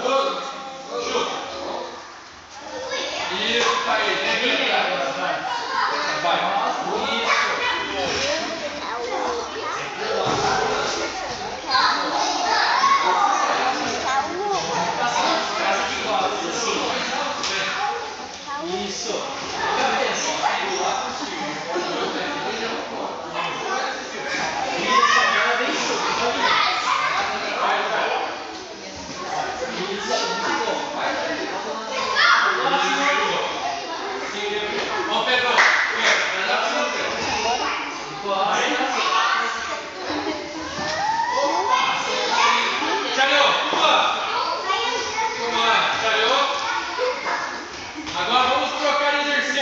Pula. Chuta. Isso, tá aí. Neguinho. Agora vai. Isso.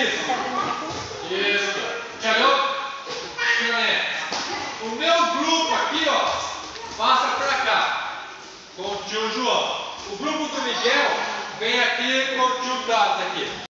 Isso. Tiago. O meu grupo aqui, ó, passa pra cá. Com o tio João. O grupo do Miguel vem aqui com o tio Dados aqui.